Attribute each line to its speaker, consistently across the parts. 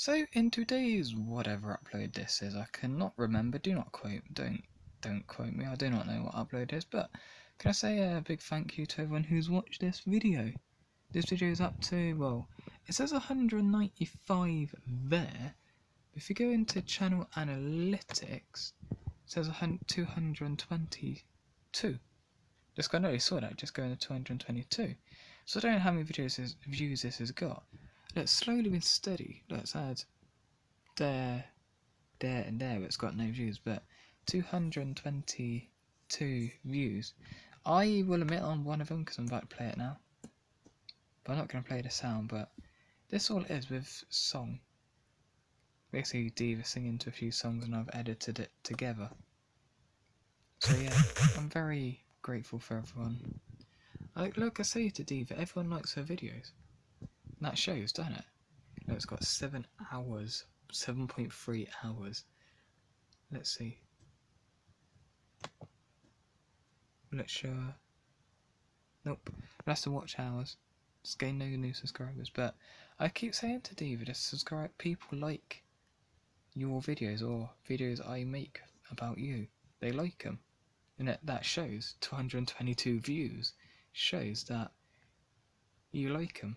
Speaker 1: So in today's whatever upload this is, I cannot remember. Do not quote. Don't don't quote me. I do not know what upload is. But can I say a big thank you to everyone who's watched this video? This video is up to well, it says 195 there. If you go into channel analytics, it says 222. Just I noticed saw that. Just going to 222. So I don't know how many videos this, views this has got. Let's slowly and steady. Let's add there, there, and there. It's got no views, but 222 views. I will admit on one of them because I'm about to play it now. But I'm not going to play the sound. But this all is with song. Basically, Diva singing to a few songs, and I've edited it together. So yeah, I'm very grateful for everyone. Like, look, I say to Diva, everyone likes her videos. That shows, doesn't it? No, it's got seven hours, seven point three hours. Let's see. Let's show. Nope, that's the watch hours. It's gain no new subscribers, but I keep saying to to subscribe. People like your videos or videos I make about you. They like them, and it, that shows 222 views shows that you like them.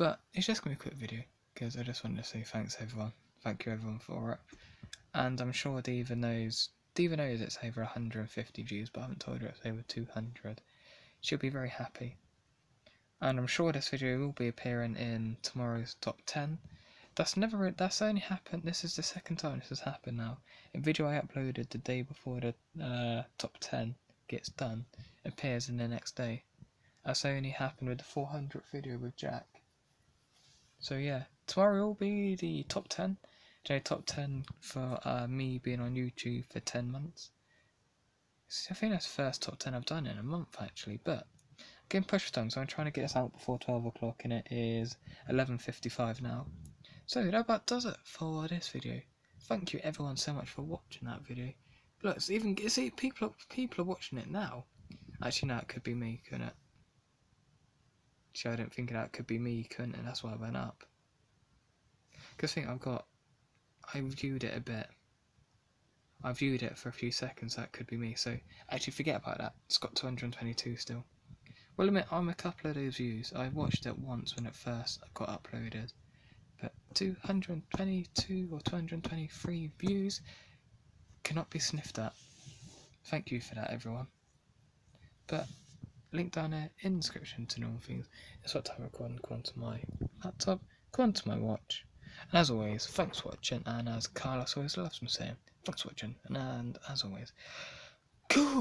Speaker 1: But it's just going to be a quick video because I just wanted to say thanks everyone. Thank you everyone for it. And I'm sure Diva knows Diva knows it's over 150 views, but I haven't told her it's over 200. She'll be very happy. And I'm sure this video will be appearing in tomorrow's top 10. That's never that's only happened this is the second time this has happened now. A video I uploaded the day before the uh, top 10 gets done appears in the next day. That's only happened with the 400th video with Jack. So yeah, tomorrow will be the top 10. J top 10 for uh, me being on YouTube for 10 months. I think that's the first top 10 I've done in a month actually, but I'm getting pushed time, so I'm trying to get this out before 12 o'clock, and it is 11.55 now. So that about does it for this video. Thank you everyone so much for watching that video. Look, it's even see people people are watching it now. Actually, no, it could be me, couldn't it? I don't think that could be me, couldn't and That's why I went up. Because I think I've got, I viewed it a bit. I viewed it for a few seconds, that could be me. So, actually, forget about that. It's got 222 still. Well, admit, I'm a couple of those views. I watched it once when it first got uploaded. But 222 or 223 views cannot be sniffed at. Thank you for that, everyone. But link down there in the description to normal things. It's what time I'm recording, according to my laptop, according to my watch. And as always, thanks for watching, and as Carlos always loves to say, thanks for watching, and, and as always, goodbye!